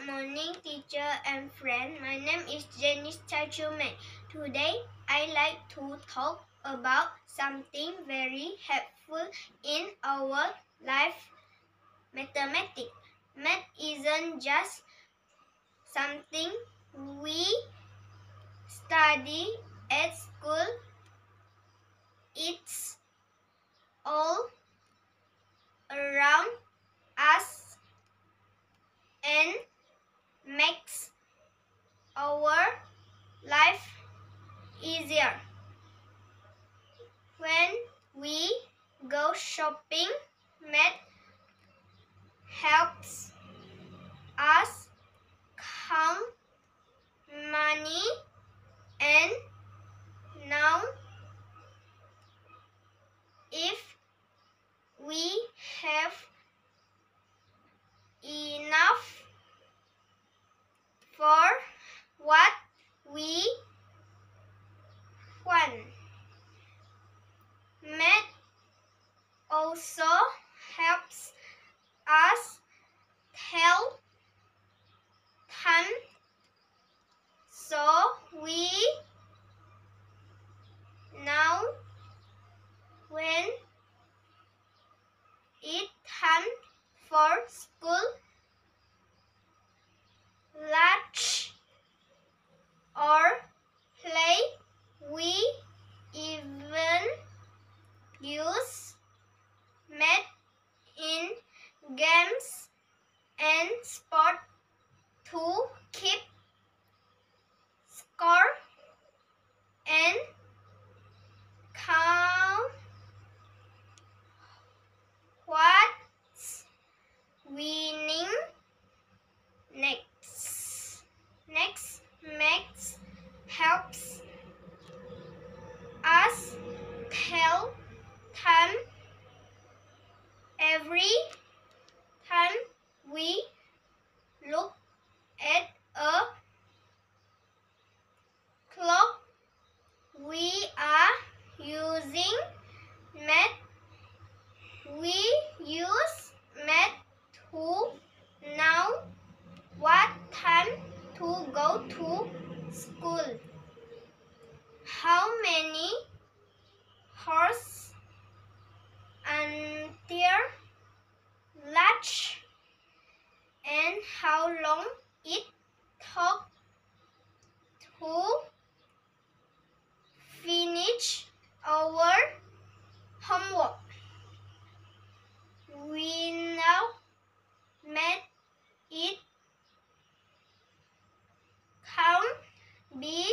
Good morning, teacher and friend. My name is Janice Chachuman. Today, I like to talk about something very helpful in our life, mathematics. Math isn't just something we study at school. It's all around us and makes our life easier. When we go shopping, math helps us count money and now if we have enough for what we want. Math also helps us tell time so we know when it time for school lunch or play we even use math in games and sport to keep score and count what's winning next. Next makes helps us tell time every time we look at a clock we are using math we use math to know what time to go to school? How many horse until lunch and how long it took to finish our homework. We now met it count be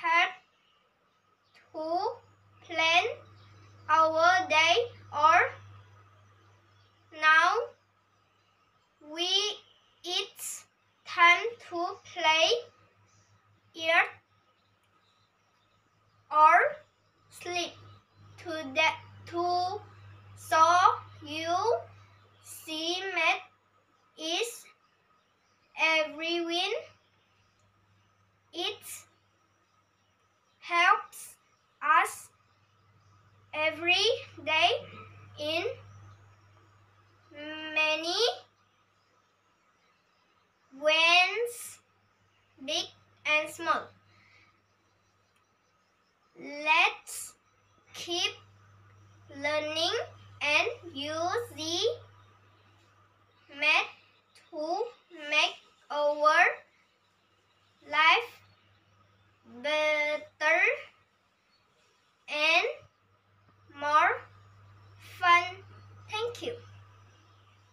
hard to plan our day or now we it's time to play it or sleep to that to so you see math is every win it helps us every day in many ways big and small